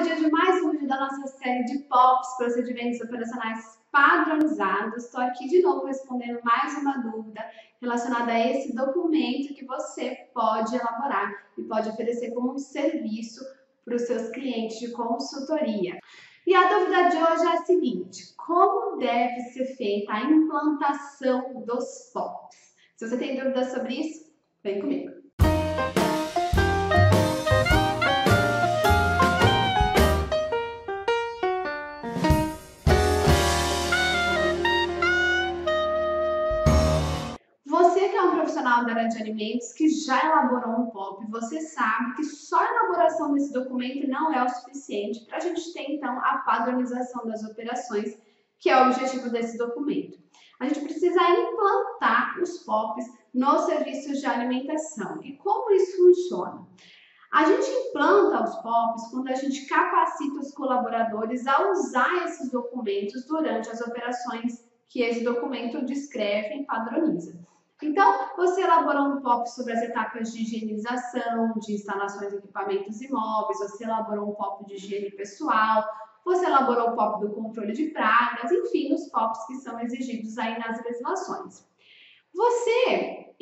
é dia de mais um vídeo da nossa série de POPs, procedimentos operacionais padronizados. Estou aqui de novo respondendo mais uma dúvida relacionada a esse documento que você pode elaborar e pode oferecer como um serviço para os seus clientes de consultoria. E a dúvida de hoje é a seguinte: como deve ser feita a implantação dos POPs? Se você tem dúvidas sobre isso, vem comigo. Profissional da área de alimentos que já elaborou um POP, você sabe que só a elaboração desse documento não é o suficiente para a gente ter, então, a padronização das operações, que é o objetivo desse documento. A gente precisa implantar os POPs nos serviços de alimentação. E como isso funciona? A gente implanta os POPs quando a gente capacita os colaboradores a usar esses documentos durante as operações que esse documento descreve e padroniza. Então, você elaborou um POP sobre as etapas de higienização, de instalações equipamentos imóveis, você elaborou um POP de higiene pessoal, você elaborou o POP do controle de pragas, enfim, os POPs que são exigidos aí nas legislações. Você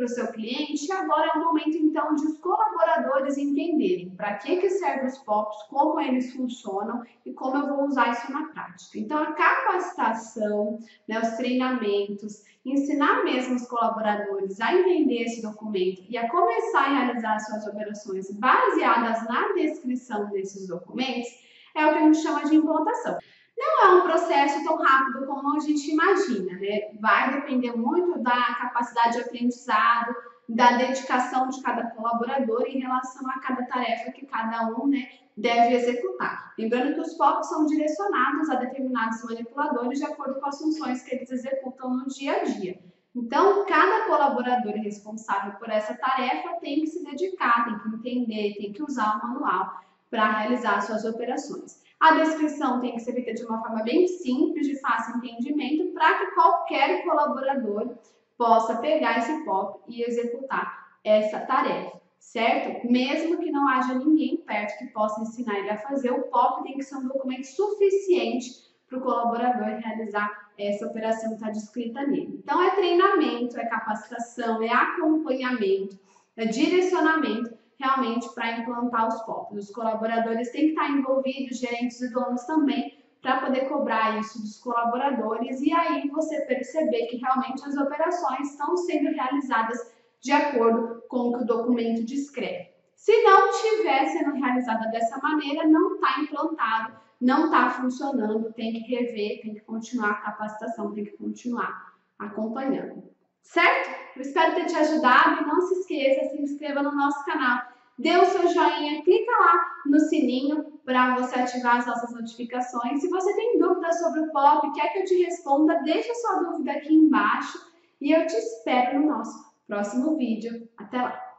para o seu cliente e agora é o momento então de os colaboradores entenderem para que, que servem os POPs, como eles funcionam e como eu vou usar isso na prática. Então, a capacitação, né, os treinamentos, ensinar mesmo os colaboradores a entender esse documento e a começar a realizar suas operações baseadas na descrição desses documentos é o que a gente chama de implantação. Não é um processo tão rápido como a gente imagina, né? Vai depender muito da capacidade de aprendizado, da dedicação de cada colaborador em relação a cada tarefa que cada um né, deve executar. Lembrando que os focos são direcionados a determinados manipuladores de acordo com as funções que eles executam no dia a dia. Então, cada colaborador responsável por essa tarefa tem que se dedicar, tem que entender, tem que usar o manual para realizar suas operações. A descrição tem que ser feita de uma forma bem simples, de fácil entendimento, para que qualquer colaborador possa pegar esse POP e executar essa tarefa, certo? Mesmo que não haja ninguém perto que possa ensinar ele a fazer, o POP tem que ser um documento suficiente para o colaborador realizar essa operação que está descrita nele. Então, é treinamento, é capacitação, é acompanhamento, é direcionamento realmente para implantar os POPs. Os colaboradores têm que estar envolvidos, gerentes e donos também, para poder cobrar isso dos colaboradores e aí você perceber que realmente as operações estão sendo realizadas de acordo com o que o documento descreve. Se não estiver sendo realizada dessa maneira, não está implantado, não está funcionando, tem que rever, tem que continuar a capacitação, tem que continuar acompanhando. Certo? Eu espero ter te ajudado e não se esqueça, se inscreva no nosso canal dê o seu joinha, clica lá no sininho para você ativar as nossas notificações. Se você tem dúvidas sobre o POP, quer que eu te responda, deixa sua dúvida aqui embaixo e eu te espero no nosso próximo vídeo. Até lá!